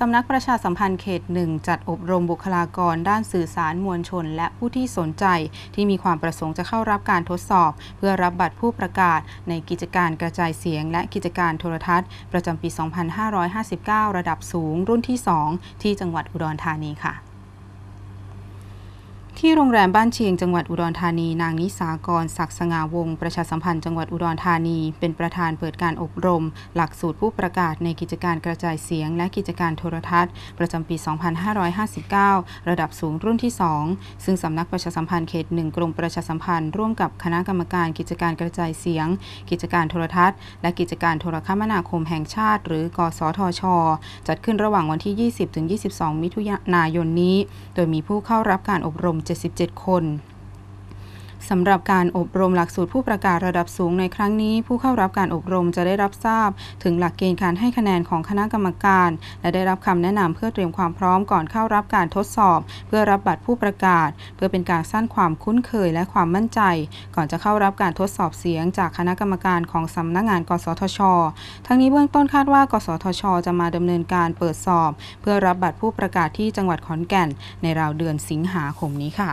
สำนักประชาสัมพันธ์เขตหนึ่งจัดอบรมบุคลากรด้านสื่อสารมวลชน และผู้ที่สนใจที่มีความประสงค์จะเข้ารับการทดสอบ เพื่อรับบัตรผู้ประกาศ ในกิจการกระจายเสียง และกิจการโทรทัศน์ ประจำปี 2559 ระดับสูง รุ่นที่ 2 ที่จังหวัดอุดรธานีค่ะ ที่โรงแรมบ้านเชียงจังหวัดอุดรธานี นางนิสากรศักดิ์สง่าวงศ์ประชาสัมพันธ์จังหวัดอุดรธานี เป็นประธานเปิดการอบรม หลักสูตรผู้ประกาศในกิจการกระจายเสียง และกิจการโทรทัศน์ ประจำปี 2559 ระดับสูงรุ่นที่ 2 ซึ่งสำนักประชาสัมพันธ์เขตหนึ่งกรมประชาสัมพันธ์ร่วมกับคณะกรรมการกิจการกระจายเสียง กิจการโทรทัศน์ และกิจการโทรคมนาคมแห่งชาติ หรือกสทช จัดขึ้นระหว่างวันที่ 20-22 มิถุนายนนี้ โดยมีผู้เข้ารับการอบรม77 คน สำหรับการอบรมหลักสูตรผู้ประกาศระดับสูงในครั้งนี้ ผู้เข้ารับการอบรมจะได้รับทราบ ถึงหลักเกณฑ์การให้คะแนนของคณะกรรมการ และได้รับคำแนะนำเพื่อเตรียมความพร้อมก่อนเข้ารับการทดสอบ เพื่อรับบัตรผู้ประกาศ เพื่อเป็นการสร้างความคุ้นเคยและความมั่นใจ ก่อนจะเข้ารับการทดสอบเสียง จากคณะกรรมการของสำนักงาน กสทช ทั้งนี้เบื้องต้นคาดว่า กสทช จะมาดำเนินการเปิดสอบ เพื่อรับบัตรผู้ประกาศที่จังหวัดขอนแก่น ในราวเดือนสิงหาคมนี้ค่ะ